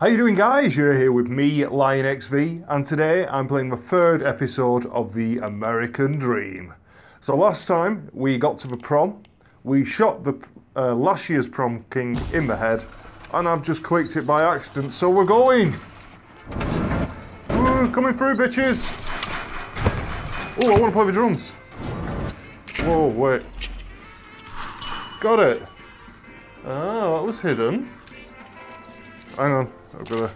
How you doing guys? You're here with me, Lion XV, and today I'm playing the third episode of the American Dream. So last time we got to the prom, we shot the uh, last year's prom king in the head, and I've just clicked it by accident, so we're going! Ooh, coming through bitches! Oh, I want to play the drums. Whoa, wait. Got it. Oh, that was hidden. Hang on. I've got a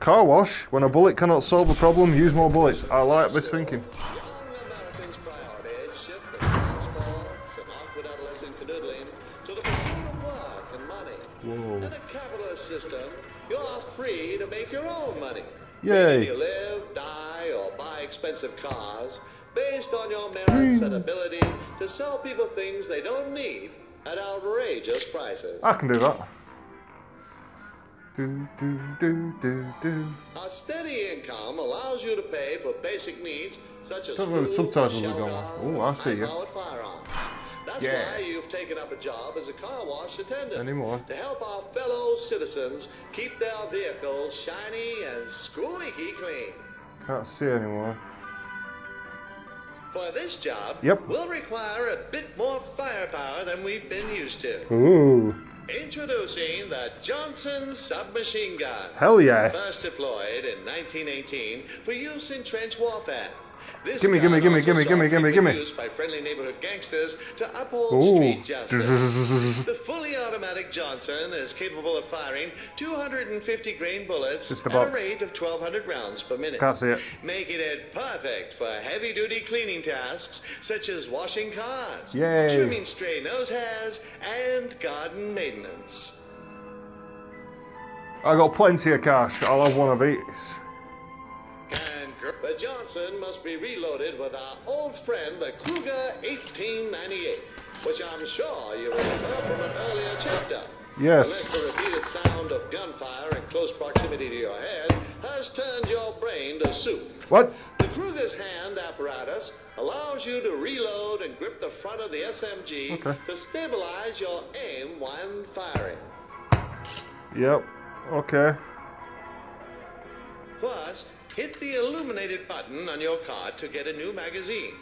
car wash. When a bullet cannot solve a problem, use more bullets. I like this thinking. Americans' priorities shift from passports and awkward adolescent canoodling to the pursuit of work and money. Whoa. In a capitalist system, you're free to make your own money. Yay. You live, die, or buy expensive cars based on your merits and ability to sell people things they don't need at outrageous prices. I can do that. Do, do, do, do, do. A steady income allows you to pay for basic needs such as Don't know the food, subtitles are shelter, going. Ooh, I see you. firearms. That's Yeah. why you've taken up a job as a car wash attendant. Anymore. To help our fellow citizens keep their vehicles shiny and squeaky clean. Can't see anymore. For this job, Yep. we'll require a bit more firepower than we've been used to. Ooh, Introducing the Johnson submachine gun. hell yes. First deployed in 1918 for use in trench warfare. This Gimme, gimme, gimme, gimme, gimme, gimme, gimme. use by friendly neighborhood gangsters to uphold Ooh. street justice. the fully automatic Johnson is capable of firing 250 grain bullets at a rate of 1,200 rounds per minute. Can't see it. Making it perfect for heavy-duty cleaning tasks such as washing cars, Yay. trimming stray nose hairs, and garden maintenance. I got plenty of cash. I'll have one of these. The Johnson must be reloaded with our old friend, the Kruger 1898, which I'm sure you remember from an earlier chapter. Yes. Unless the repeated sound of gunfire in close proximity to your head has turned your brain to soup. What? The Kruger's hand apparatus allows you to reload and grip the front of the SMG Okay. to stabilize your aim when firing. Yep. Okay. First, hit the illuminated button on your card to get a new magazine.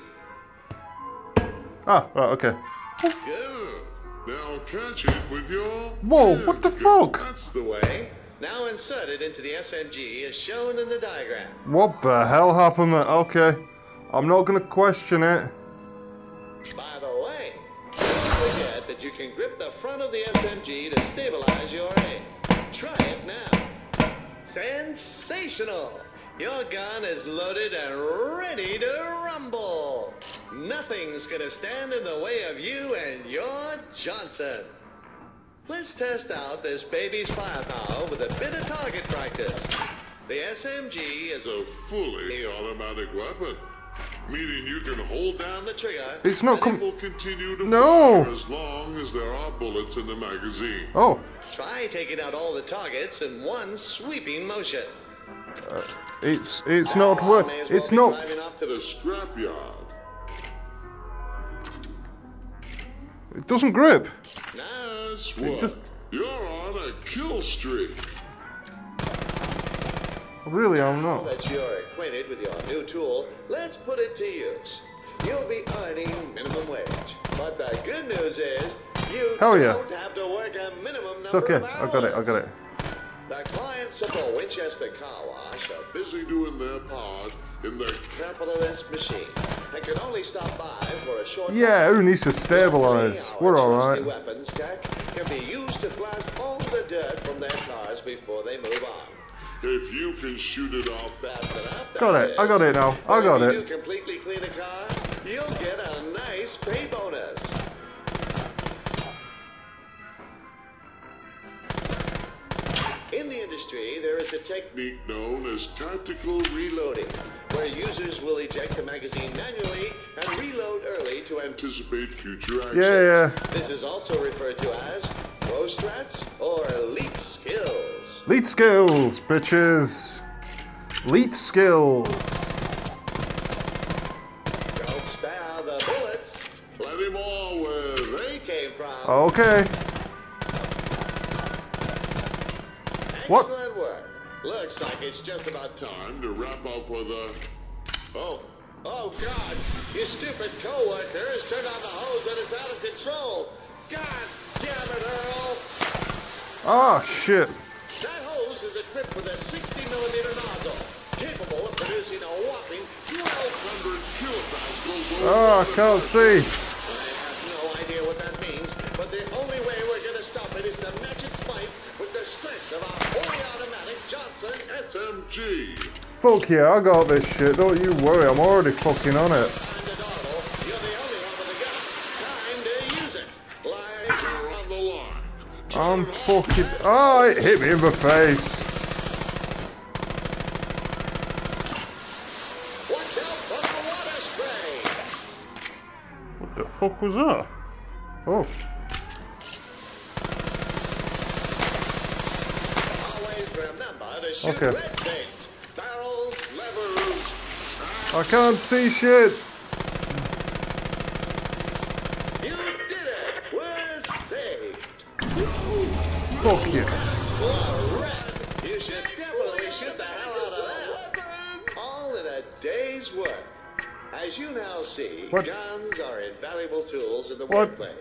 Ah, right, okay. Now catch it with your. Whoa, what the fuck? That's the way. Now insert it into the SMG as shown in the diagram. What the hell happened there? Okay. I'm not gonna question it. By the way, don't forget that you can grip the front of the SMG to stabilize your aim. Try it now. Sensational! Your gun is loaded and ready to rumble. Nothing's gonna stand in the way of you and your Johnson. Let's test out this baby's firepower with a bit of target practice. The SMG is a fully automatic weapon, meaning you can hold down the trigger. It's not and com- it will continue to No. fire as long as there are bullets in the magazine. Oh, Try taking out all the targets in one sweeping motion. Uh, it's it's not oh, work. May well It's not. To the scrapyard. It doesn't grip. Nice work. just- You're on a kill streak. Really, I'm Now not. that you're acquainted with your new tool, let's put it to use. You'll be earning minimum wage. But the good news is, you Hell yeah. don't have to work a minimum number It's okay. I got it. I got it. The clients of the Winchester Car Wash are Busy doing their part in the capitalist machine and can only stop by for a short Yeah, who needs to stabilize? We're alright. weapons tech can be used to blast all the dirt from their cars before they move on. If you can shoot it off Fast enough, Got it. I got it now. I got if it. you completely clean a car, you'll get a nice pay bonus. Industry, there is a technique known as tactical reloading, where users will eject a magazine manually and reload early to anticipate. future actions. Yeah, yeah. This is also referred to as pro strats or elite skills. Lead skills, bitches. Lead skills. Don't spare the bullets. Plenty more where they came from. Okay. What? Excellent Excellent work. Looks like it's just about time. To wrap up with a... Oh, oh God! You stupid co-worker has turned on the hose and it's out of control. God damn it, Earl! Oh, shit. That hose is equipped with a 60 millimeter nozzle, capable of producing a whopping 1,200 kilopascals Ah, I can't see. I have no idea what that means, but the only way we're gonna stop it is to match its might with the strength of our fully automatic Johnson SM. SMG. Fuck yeah, I got this shit. Don't you worry, I'm already fucking on it. I'm fucking. Oh, it hit me in the face. What the fuck was that? Oh, Okay. red things. Barrels, levers. I can't see shit. You did it. We're saved. Fuck you. Red. You should definitely shoot the hell out of that. All in a day's work. As you now see, What? guns are invaluable tools in the What? workplace.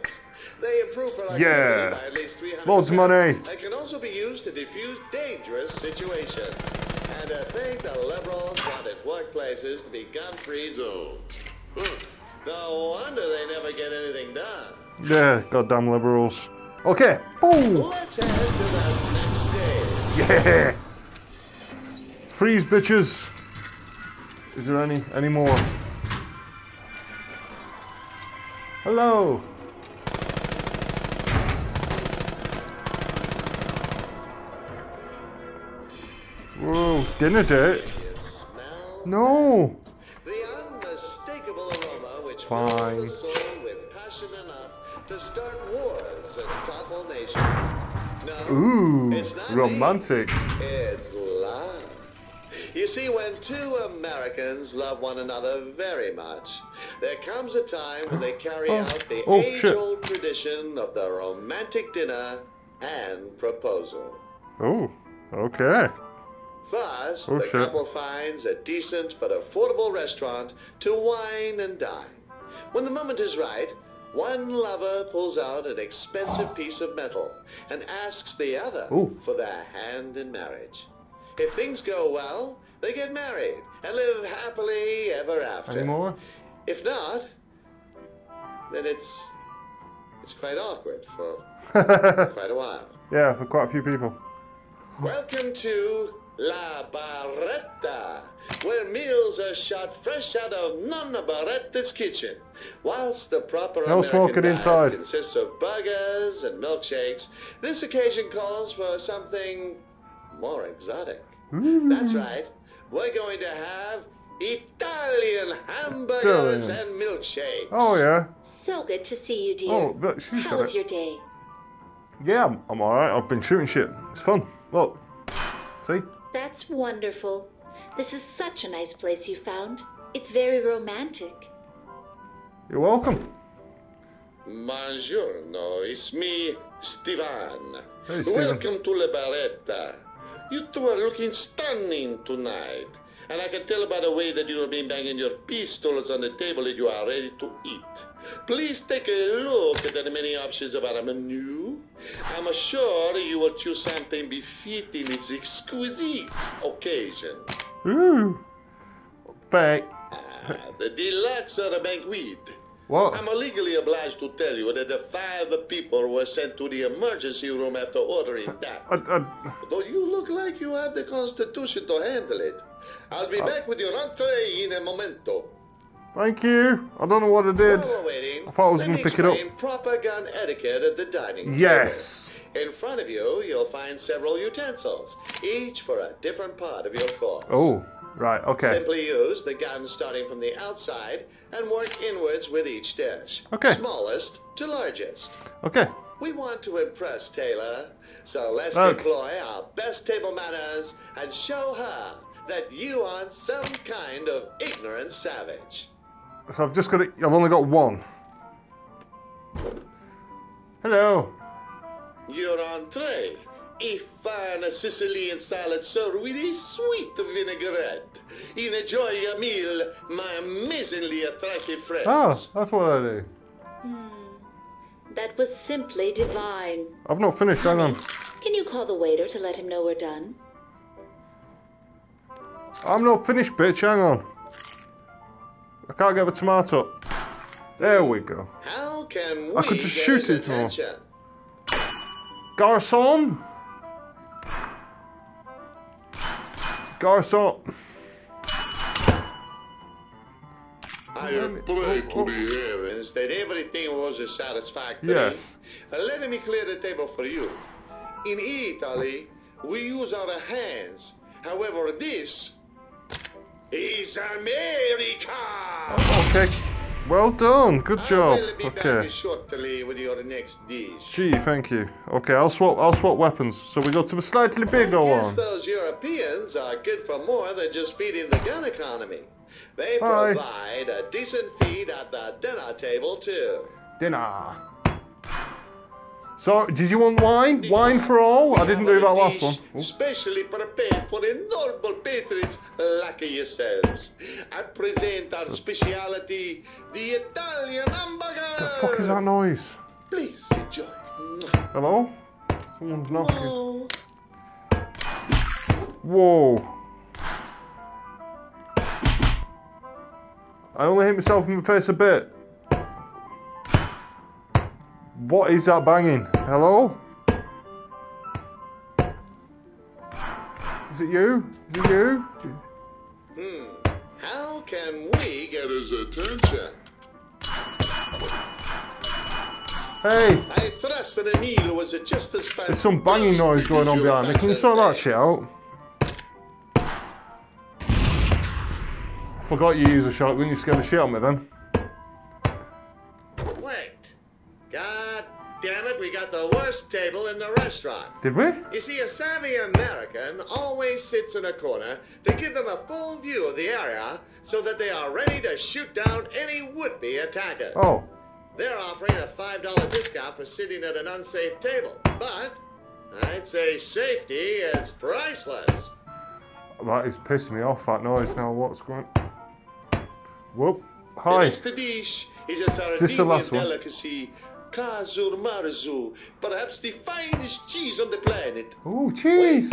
They improve productivity Yeah. by at least 300 Loads of money. They can also be used to defuse dangerous situations. And uh, to think the liberals wanted workplaces to be gun-free zones. Huh. Hmm. No wonder they never get anything done. Yeah, goddamn liberals. Okay. Boom. Let's head to the next stage. Yeah. Freeze, bitches. Is there any any more? Hello. Wars and topple nations. No, Ooh, it's not me. romantic. It's love. You see, when two Americans love one another very much, there comes a time when they carry Oh, out the oh, age-old tradition of the romantic dinner and proposal. Oh, okay. First, Oh, the shit. couple finds a decent but affordable restaurant to wine and dine. When the moment is right, one lover pulls out an expensive piece of metal and asks the other Ooh. for their hand in marriage. If things go well, they get married and live happily ever after. Any more? If not, then it's it's quite awkward for quite a while. yeah, for quite a few people. Welcome to La Barretta, where meals are shot fresh out of Nonna Barretta's kitchen. Whilst the proper No American smoking diet inside. consists of burgers and milkshakes, this occasion calls for something more exotic. Mm. That's right. We're going to have Italian hamburgers Italian. and milkshakes. Oh yeah. So good to see you, dear. Oh, but she's How was it. your day? Yeah, I'm, I'm alright. I've been shooting shit. It's fun. Look. See? That's wonderful. This is such a nice place you found. It's very romantic. You're welcome. Buongiorno, it's me, Stevan. Hey, Steven. Welcome to La Barretta. You two are looking stunning tonight. And I can tell by the way that you have been banging your pistols on the table that you are ready to eat. Please take a look at the many options of our menu. I'm sure you will choose something befitting this exquisite occasion. Ooh. Fake. Ah, the deluxe or the banquet. What? I'm legally obliged to tell you that the five people were sent to the emergency room after ordering that. I, I, Though you look like you have the constitution to handle it. I'll be uh. back with your entree in a momento. Thank you. I don't know what I did. Waiting, I thought I was gonna pick it up. explain proper gun etiquette at the dining Yes. table. In front of you, you'll find several utensils, each for a different part of your course. Oh, right. Okay. Simply use the gun starting from the outside and work inwards with each dish. Okay. Smallest to largest. Okay. We want to impress Taylor, so let's Okay. deploy our best table manners and show her that you aren't some kind of ignorant savage. So I've just got it. I've only got one. Hello. Your entree A fine Sicilian salad served with a sweet vinaigrette. Enjoy your meal, my amazingly attractive friends. Ah, that's what I do. That was simply divine. I've not finished, hang on. Can you call the waiter to let him know we're done? I'm not finished, bitch, hang on. I can't get the tomato. There we go. How can we I could just shoot it more. Garçon! Garçon! I prayed Oh, to the heavens. Heavens, that everything was satisfactory. Yes. Uh, Let me clear the table for you. In Italy, we use our hands. However, this is America. Okay. Well done, good job. I will be Okay. back shortly with your next dish. Gee, thank you. Okay, I'll swap I'll swap weapons. So we go to the slightly bigger I guess one. those Europeans are good for more than just feeding the gun economy. They Hi. provide a decent feed at the dinner table too. Dinner. So, did you want wine? Wine for all? I didn't do that last one. Oh, Specially prepared for the noble patrons like yourselves. I present our speciality, the Italian hamburger. the fuck is that noise? Please enjoy. Hello? Someone's knocking. Oh, Whoa. I only hit myself in the face a bit. What is that banging? Hello? Is it you? Is it you? Hmm. How can we get his attention. Hey! I trust that meal was just as There's some banging noise going on behind me. Can you sort that shit out? Forgot you use a shotgun, you scared the shit out of me then. Damn it, we got the worst table in the restaurant. Did we? You see, a savvy American always sits in a corner to give them a full view of the area so that they are ready to shoot down any would-be attackers. Oh. They're offering a $5 discount for sitting at an unsafe table, but I'd say safety is priceless. That is pissing me off, that noise now. What's going Whoop. The Hi. next dish is a this the Sardinian last one? delicacy, Casu Marzu, perhaps the finest cheese on the planet. Ooh, cheese.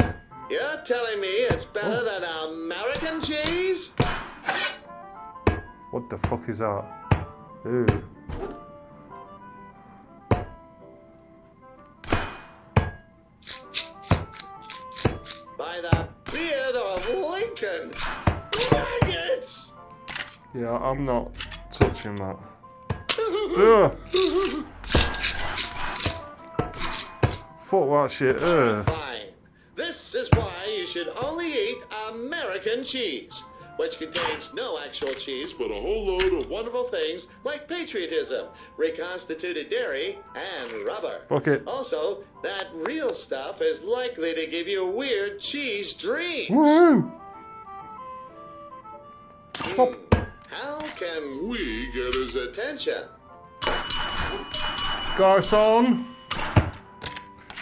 You're telling me it's Oh. better than American cheese? What the fuck is that? Ew. By the beard of Lincoln! Maggots! Yeah, I'm not touching that. Ugh. Fuck that shit. Ugh. Fine. This is why you should only eat American cheese, which contains no actual cheese, but a whole load of wonderful things like patriotism, reconstituted dairy, and rubber. Fuck it. Also, that real stuff is likely to give you weird cheese dreams. Woohoo! Stop. Hmm. How can We get his attention? Garçon.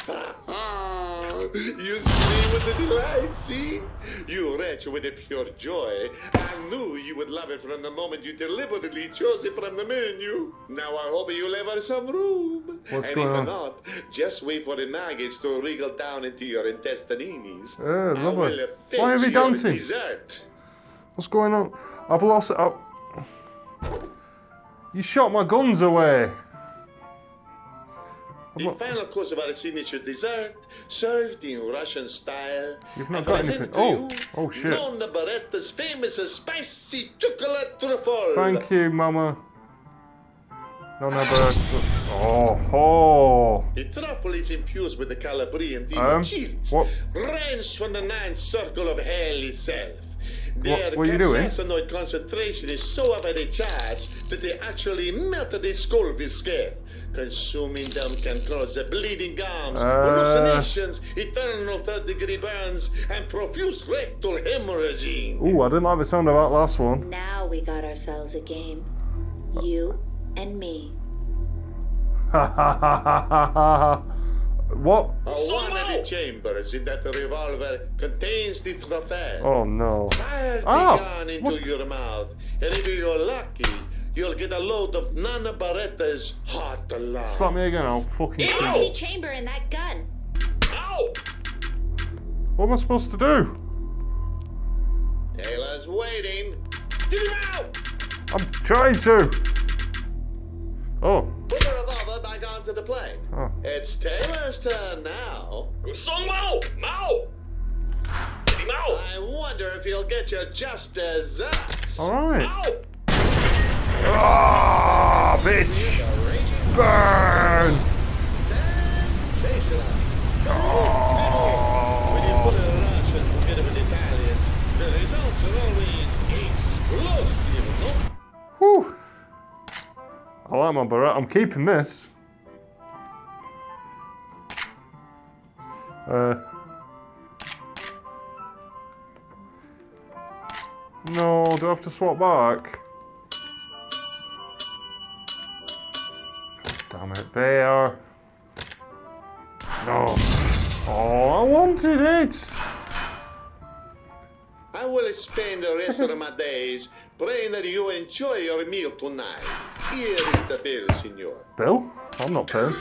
Ah, You see with the delight, see? You retch with a pure joy. I knew you would love it from the moment you deliberately chose it from the menu. Now I hope you leave her some room. What's and going if on? not, just wait for the maggots to wriggle down into your intestines. Uh, lovely. will Why are we dancing? Dessert. What's going on? I've lost it. Oh. You shot my guns away. The final course of our signature dessert, served in Russian style. You've not got anything. Oh, you oh, shit. Nonna Baretta's famous spicy chocolate truffle. Thank you, Mama. No, no, but. Oh, oh. The truffle is infused with the Calabrian theme Um, chilies, what- wrenched from the ninth circle of hell itself. Their what are you doing? capsaicinoid concentration is so heavily charged that they actually melt the Scoville scale. Consuming them can cause the bleeding gums, Uh. hallucinations, eternal third-degree burns, and profuse rectal hemorrhaging. Ooh, I didn't like the sound of that last one. now we got ourselves a game. You and me. what? A one and the chambers in that revolver contains the trophy. Oh no. Fire the Ah, gun into what- your mouth, and if you're lucky, you'll get a load of Nana Barretta's hot love. Slap me again, I'll fucking An kill empty you. chamber in that gun. Ow! What am I supposed to do? Taylor's waiting. Get him out! I'm trying to. Oh. Put the revolver back onto the plate. Oh. It's Taylor's turn now. Song Mao! Mao! City Mao! I wonder if he'll get you just as us. Alright. Mao! Ah, bitch. Burn. sensational. When you put a Russian together with Italians, the results are always explosive, no? Whew. I like my beret. I'm keeping this. Uh. No, do I have to swap back? Damn it, there. No. Oh, I wanted it. I will spend the rest of my days praying that you enjoy your meal tonight. Here is the bill, senor. Bill? I'm not paying.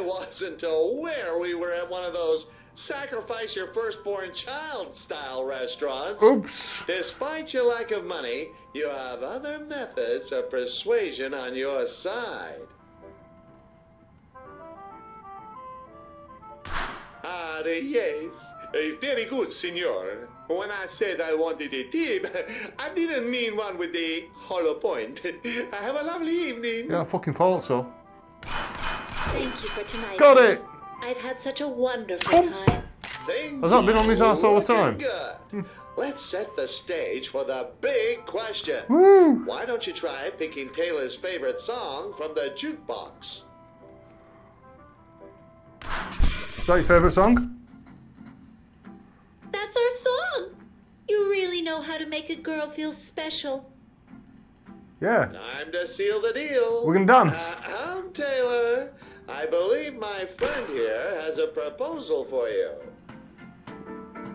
I wasn't aware we were at one of those sacrifice your firstborn child style restaurants. Oops. Despite your lack of money, you have other methods of persuasion on your side. Ah, yes. Very good, senor. When I said I wanted a tip, I didn't mean one with the hollow point. I have a lovely evening. Yeah, I fucking thought so. Thank you for tonight. Got it. I've had such a wonderful Come. time. Things Has that been on his ass all the time? Good. Let's set the stage for the big question. Woo. Why don't you try picking Taylor's favorite song from the jukebox? Is that your favourite song? That's our song. You really know how to make a girl feel special. Yeah. Time to seal the deal. We can dance. Uh, um, Taylor, I believe my friend here has a proposal for you.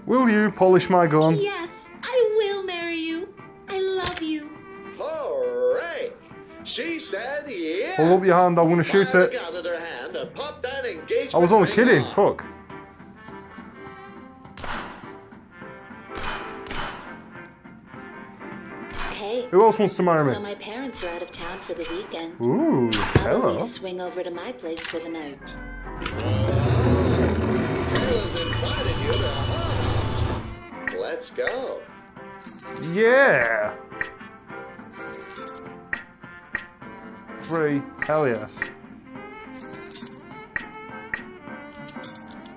Will you polish my gun? Yes, I will marry you. I love you. Hooray! She said yes. Hold up your hand, I want to shoot Fire it. gun at her hand and pop that engagement I was only kidding, on. fuck. Who else wants to marry me? so me? my parents are out of town for the weekend. Ooh, Probably hello. swing over to my place for the night. Taylor's invited you to her house. Let's go. Yeah! Free, hell yes.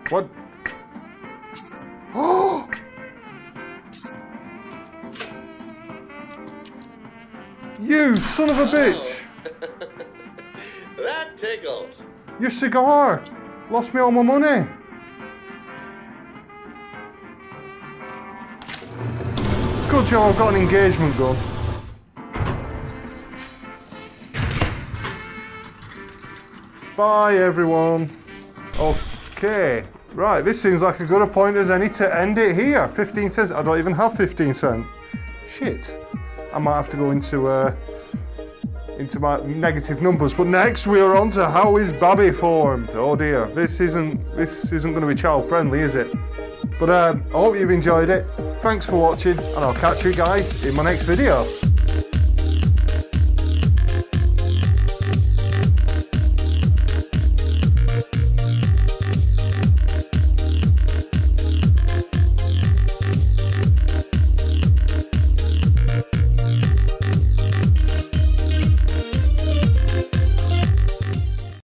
What? You son of a bitch! That tickles. Your cigar! Lost me all my money! Good job, I've got an engagement gun. Bye, everyone. Okay, right, this seems like a good a point as any to end it here. 15 cents. I don't even have 15 cents. Shit. I might have to go into uh, into my negative numbers. But next we are on to how is Babby formed. Oh dear, this isn't this isn't going to be child friendly, is it? But um, I hope you've enjoyed it. Thanks for watching, and I'll catch you guys in my next video.